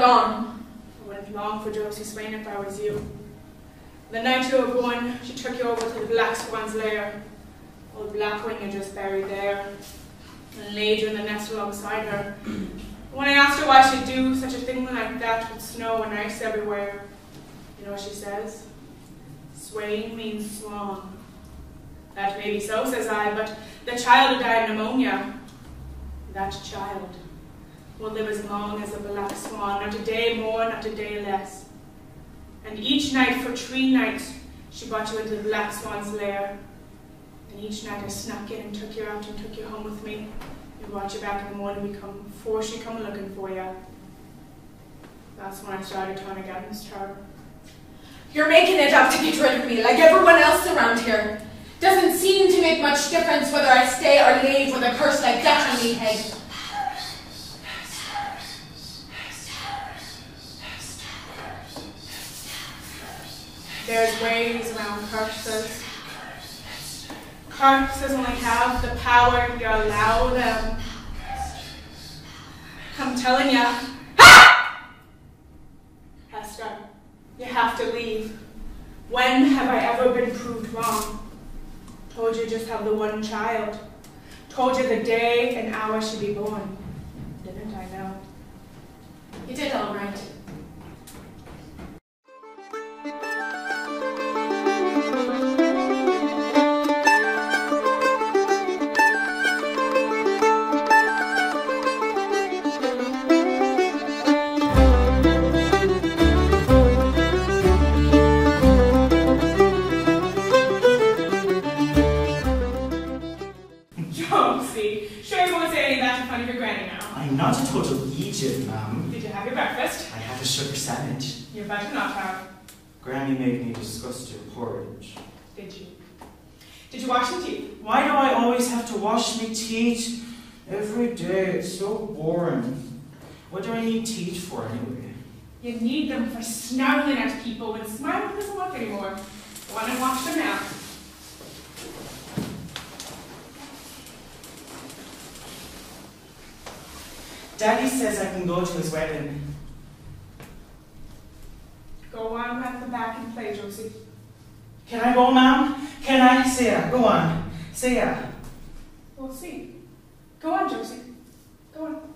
gone? I wouldn't long for Josie Swane if I was you. The night you were born, she took you over to the Black Swan's lair. Old Blackwing had just buried there, and laid you in the nest alongside her. When I asked her why she'd do such a thing like that with snow and ice everywhere, you know what she says? Swane means swan. That may be so, says I, but the child died of pneumonia, that child will live as long as a black swan, not a day more, not a day less. And each night for three nights she brought you into the black swan's lair. And each night I snuck in and took you out and took you home with me. And brought you back in the morning we come, before she come looking for you. That's when I started turning against her. You're making it up to get rid of me, like everyone else around here. Doesn't seem to make much difference whether I stay or leave with a curse like that on me head. There's ways around curses. Curses only have the power if you allow them. I'm telling you. Hester, you have to leave. When have I ever been proved wrong? Told you just have the one child. Told you the day and hour she'd be born. Didn't I know? You did all right. Ma'am. Did you have your breakfast? I have a sugar sandwich. You better not have. Granny made me disgusting porridge. Did you? Did you wash your teeth? Why do I always have to wash my teeth every day? It's so boring. What do I need teeth for anyway? You need them for snarling at people when smiling doesn't work anymore. Go on and wash them now. Daddy says I can go to his wedding. Go on at the back and play, Josie. Can I go, ma'am? Can I? Say ya. Go on. Say ya. We'll see. Go on, Josie. Go on.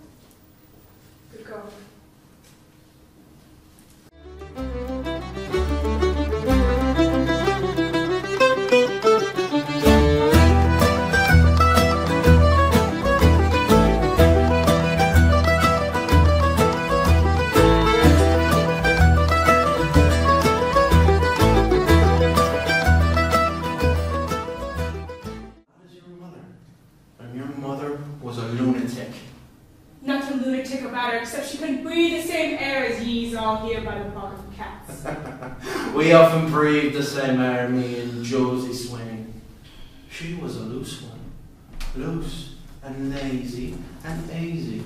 Lunatic about her except she couldn't breathe the same air as ye's all here by the bog of cats. We often breathed the same air, me and Josie Swane. She was a loose one. Loose and lazy and easy.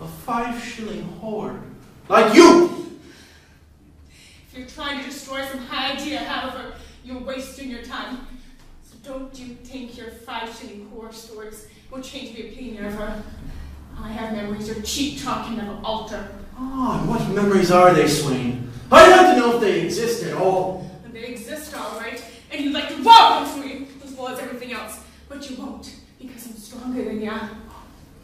A five shilling whore. Like you! If you're trying to destroy some high idea, however, you're wasting your time. So don't you think your five shilling whore stories will change my opinion of her. I have memories of cheap talking never alter. Ah, and what memories are they, Swane? I'd like to know if they exist at all. They exist all right, and you'd like to them from me, as well as everything else. But you won't, because I'm stronger than ya.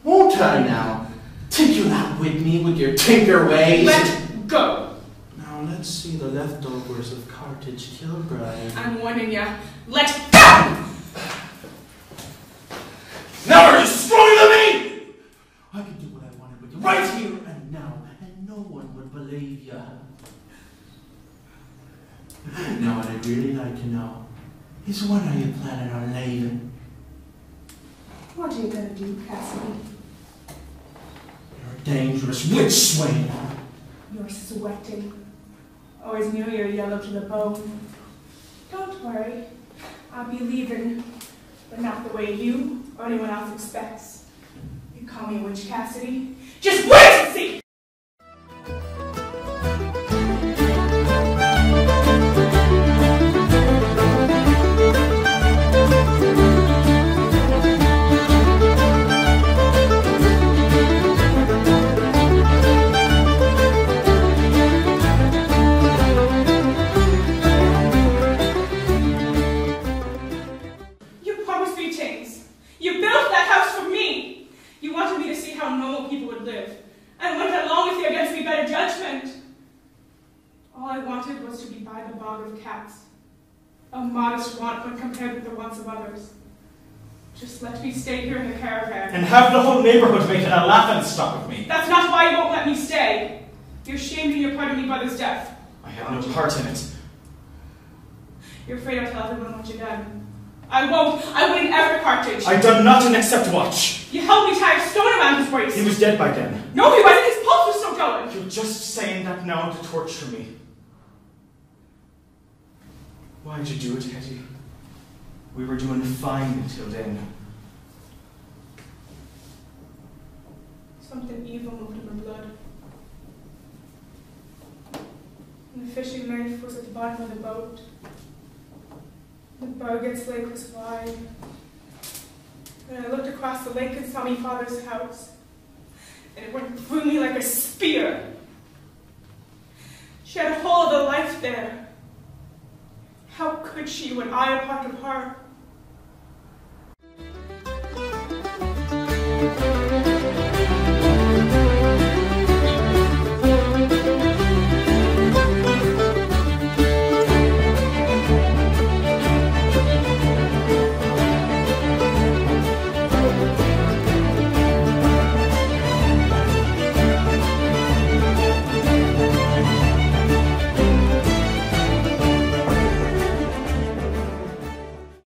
Won't I now? Take you'll outwit me with your tinker ways? Let go. Now let's see the leftovers of Carthage Kilbride. I'm warning you. Let go! Now are you stronger than me? I can do what I wanted with you right here and now, and no one would believe you. Now what I'd really like to know is what are you planning on leaving? What are you gonna do, Cassidy? You're a dangerous witch, Swane. You're sweating. Always knew you're yellow to the bone. Don't worry. I'll be leaving, but not the way you or anyone else expects. You call me witch, Cassidy. Just wait and see! Was to be by the bog of cats. A modest want when compared with the wants of others. Just let me stay here in the caravan. And have the whole neighborhood making a laughing stock of me. That's not why you won't let me stay. You're ashamed in your part of me brother's death. I have no part in it. You're afraid I'll tell everyone what you've done. I won't. I wouldn't ever, Carthage. I done nothing except watch. You held me tie a stone around his waist. He was dead by then. No, he wasn't. His pulse was still going. You're just saying that now to torture me. Why'd you do it, Hetty? We were doing fine until then. Something evil moved in my blood. And the fishing knife was at the bottom of the boat. The Bargates Lake was wide. And I looked across the lake and saw my father's house. And it went through me like a spear. She had a hole of the life there. How could she when I am part of her?